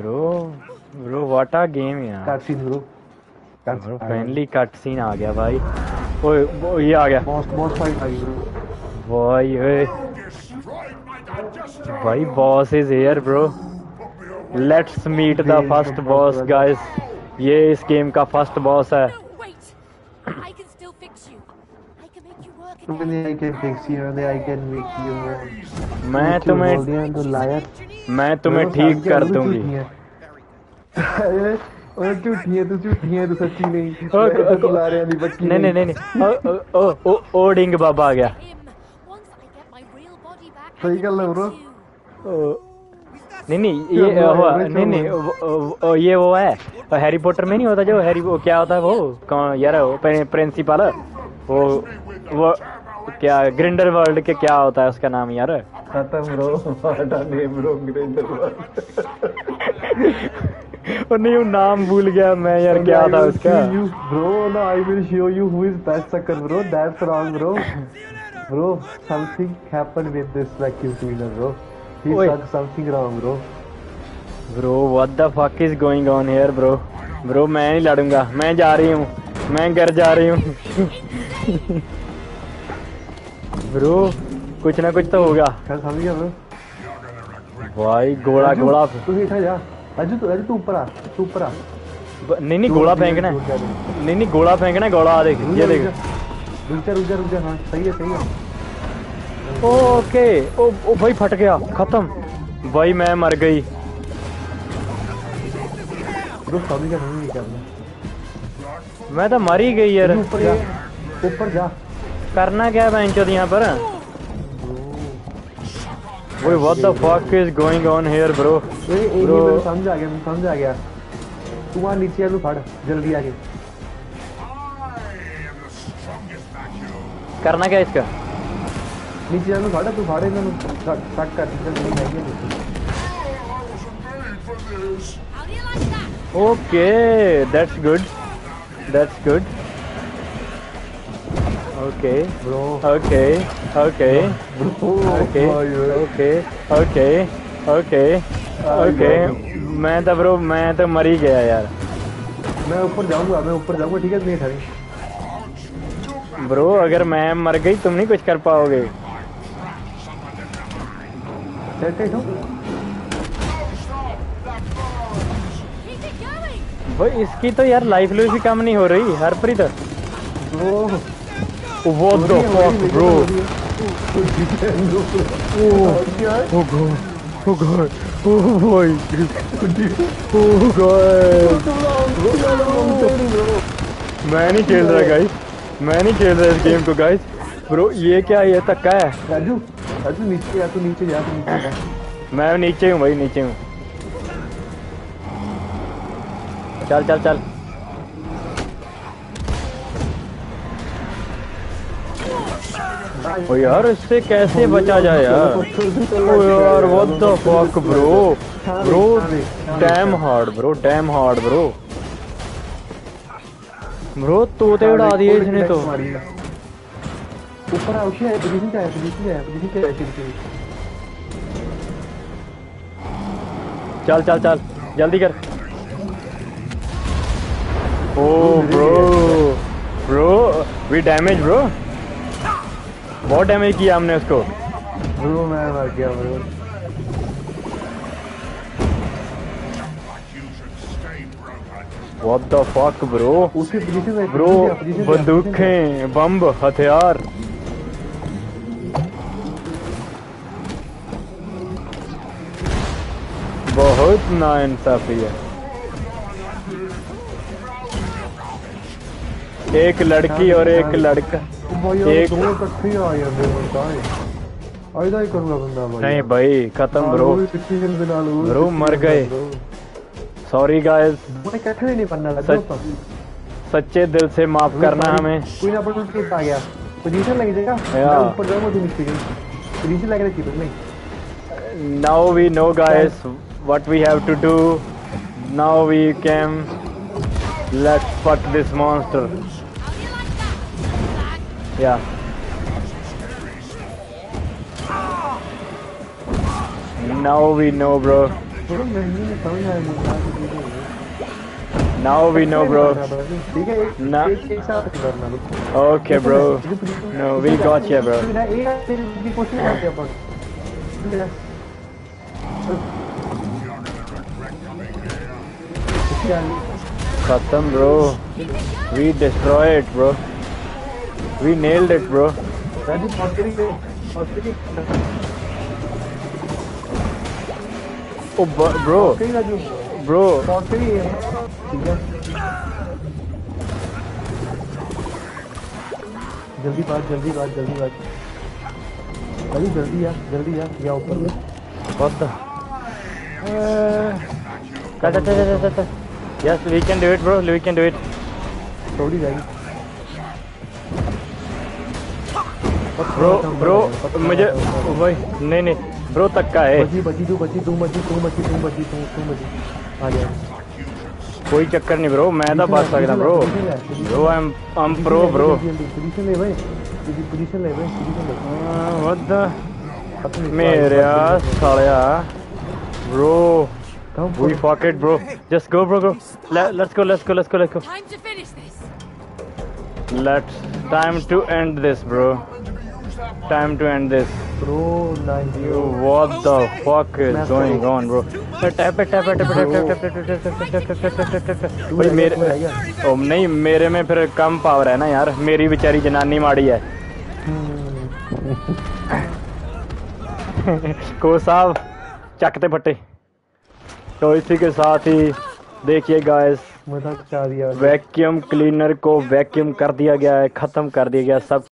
Bro bro what a game यार cut scene bro bro finally cut आ गया भाई। ओए ये आ गया। बॉस बॉस फाइट आ गई ब्रो भाई ओए। भाई boss is here bro let's meet the first boss guys ये इस गेम का फ़र्स्ट बॉस है। मैं तुम्हें तो मैं तुम्हें ठीक कर दूँगी। झूठी है तू झूठी है तू सच्ची नहीं। मैं तो रहे हैं बच्ची नहीं नहीं। नहीं ओ ओ बाबा आ गया। सही you. ओ, नहीं नहीं ये वो नहीं नहीं ये वो है। हैरी पॉटर में नहीं होता जो हैरी वो क्या होता है वो? कौन यार वो प्रिंसिपल वो वो क्या ग्रिंडर वर्ल्ड के क्या होता है उसका नाम यार? खत्म ब्रो हटा नेम ब्रो ग्रेंडर और नहीं वो नाम भूल गया मैं यार क्या था उसका no I will show you who is best sucker bro that's wrong bro bro something happened with this vacuum cleaner bro he Oi. sucked something wrong bro bro what the fuck is going on here bro bro मैं नहीं लड़ूँगा मैं जा रही हूँ मैं घर जा रही हूँ ब्रो कुछ ना कुछ तो होगा। क्या समझ गया bro भाई राजू, गोला। तू नीचे जा। राजू तू राजू तू ऊपर आ तू ऊपर आ। नहीं नहीं गोला फेंकना है। नहीं नहीं गोला फेंकना है आ देख ये देख। रुक जा। रुक जा रुक जा हाँ सही है सही है। ओके ओ ओ भाई फट गया खत्म। भाई मैं मर गई। मैं तो मर ही गई यार। ऊपर जा ऊपर जा। करना क्या है बेंचो यहाँ पर? Fuck is going on here bro ah ah Bro. मेरे समझ आ गया मैं समझ आ गया। तू वहाँ नीचे आ तू फड़ जल्दी आके। करना क्या इसका? नीचे जा तू फड़ तू फाड़े ना शट कर जल्दी आएगी How do you like that? Good okay bro okay okay okay okay okay okay okay मैं तो ब्रो मैं तो मर ही गया यार। मैं ऊपर जाऊँगा मैं ऊपर जाऊँगा ठीक है? नहीं ठहरी ब्रो अगर मैं मर गई तुम नहीं कुछ कर पाओगे। है तो। इसकी तो यार लाइफ लूज भी कम नहीं हो रही Harpreet. Bro What the fuck bro Oh god Oh god Oh boy Oh god मैं नहीं खेल रहा गाइस मैं नहीं खेल रहा इस गेम को गाइस ब्रो ये क्या ये धक्का है? राजू राजू नीचे जा तू नीचे जा तू नीचे मैं नीचे हूँ भाई नीचे हूँ। चल चल चल। ओ यार इससे कैसे बचा जाए यार? ओ यार what the fuck bro bro damn hard bro damn hard bro bro तोते उड़ा दिए इसने तो। ऊपर आओ क्या है पोजीशन क्या है पोजीशन क्या है पोजीशन क्या है चल चल चल जल्दी कर। ओ bro bro we damage bro बहुत डैमेज किया हमने उसको। ब्रो मैं मर गया bro. What the fuck bro उसकी पोजीशन में ब्रो बंदूकें बम हथियार। बहुत नाइंसाफी है। एक लड़की और एक लड़का। नहीं भाई खत्म ब्रो ब्रो मर गए। सॉरी गाइस नहीं बनना लगा सच्चे दिल से माफ़ करना हमें। कोई ना आ गया। पोजीशन लग जाएगा ऊपर नहीं now we know guys what we have to do. Now we can let's fuck this monster Yeah. Now we know, bro. Now we know, bro. Na okay, bro. No, we got you, bro. Khatam, bro. We destroy it, bro. We nailed it, bro. Rajiv, hospital. Hospital. Oh, bro. Bro. जल्दी बात जल्दी बात जल्दी बात अरे जल्दी यार जल्दी यार या ऊपर में बहुत था चल चल चल चल चल yes we can do it bro we can do it थोड़ी जाएगी Bro, bro, मुझे वही नहीं नहीं ब्रो तक का है। बची बची तू बची तू बची तू बची तू बची तू तू बची आ जा। कोई चक्कर नहीं ब्रो मैं तो बच सकता bro bro I am I am pro bro position ले भाई पोजीशन ले भाई पोजीशन ले। व्हाट द मेरे सालिया bro Come we for- fuck it bro just go bro go Let, let's go let's go let's go let's go Time to finish this. let's time to end this bro time to end this. Bro, like You, what the fuck is going on, bro? Tap it, tap it, tap it, tap it, भाई मेरे ओ नहीं मेरे में फिर कम power है ना यार मेरी बेचारी जनानी माड़ी है को चकते फट्टे तो इसी के साथ ही देखिए गाइस वैक्यूम क्लीनर को वैक्यूम कर दिया गया है ख़त्म कर दिया गया सब